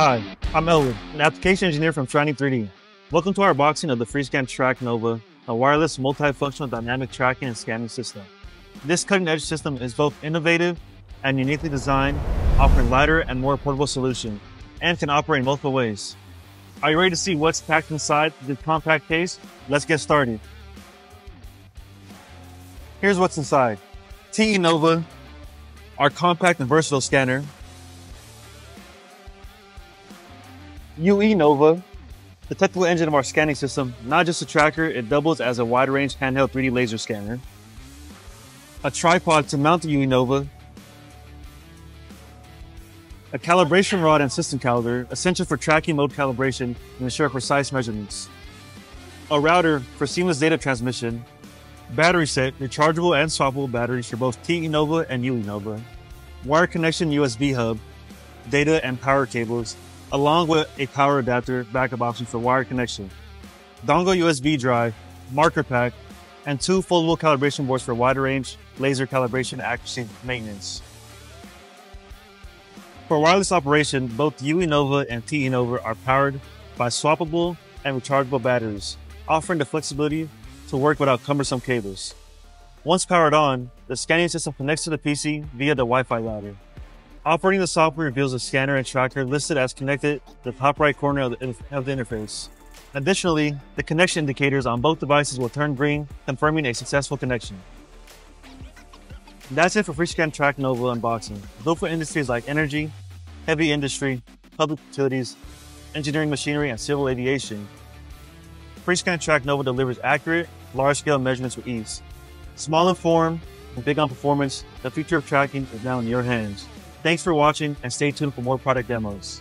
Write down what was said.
Hi, I'm Elwood, an application engineer from Shining 3D. Welcome to our unboxing of the FreeScan Trak Nova, a wireless multifunctional dynamic tracking and scanning system. This cutting-edge system is both innovative and uniquely designed, offering lighter and more portable solution, and can operate in multiple ways. Are you ready to see what's packed inside the compact case? Let's get started. Here's what's inside. TE Nova, our compact and versatile scanner, UE Nova, the technical engine of our scanning system, not just a tracker, it doubles as a wide range handheld 3D laser scanner. A tripod to mount the UE Nova. A calibration rod and system calibrator, essential for tracking mode calibration and ensure precise measurements. A router for seamless data transmission. Battery set, rechargeable and swappable batteries for both TE Nova and UE Nova. Wire connection USB hub, data and power cables, along with a power adapter backup option for wire connection, dongle USB drive, marker pack, and two foldable calibration boards for wider range laser calibration accuracy maintenance. For wireless operation, both UE Nova and TE Nova are powered by swappable and rechargeable batteries, offering the flexibility to work without cumbersome cables. Once powered on, the scanning system connects to the PC via the Wi-Fi router. Operating the software reveals a scanner and tracker listed as connected to the top right corner of the, of the interface. Additionally, the connection indicators on both devices will turn green, confirming a successful connection. That's it for FreeScan Trak Nova unboxing. Built for industries like energy, heavy industry, public utilities, engineering machinery, and civil aviation, FreeScan Trak Nova delivers accurate, large-scale measurements with ease. Small in form and big on performance, the future of tracking is now in your hands. Thanks for watching and stay tuned for more product demos.